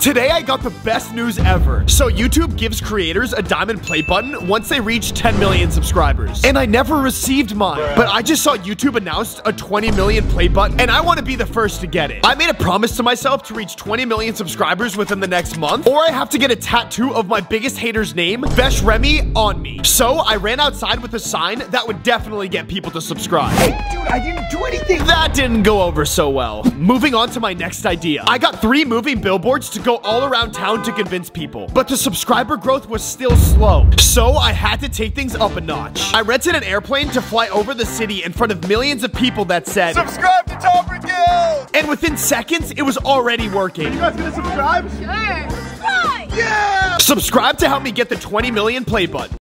Today I got the best news ever. So YouTube gives creators a diamond play button once they reach 10 million subscribers. And I never received mine. But I just saw YouTube announced a 20 million play button and I want to be the first to get it. I made a promise to myself to reach 20 million subscribers within the next month or I have to get a tattoo of my biggest hater's name, Vesh Remy, on me. So I ran outside with a sign that would definitely get people to subscribe. Hey, dude, I didn't do anything. That didn't go over so well. Moving on to my next idea. I got three moving billboards to go all around town to convince people, but the subscriber growth was still slow. So I had to take things up a notch. I rented an airplane to fly over the city in front of millions of people that said, Subscribe to Topper Guild. and within seconds, it was already working. You guys gonna subscribe? Sure. Subscribe. Yeah. Subscribe to help me get the 20 million play button.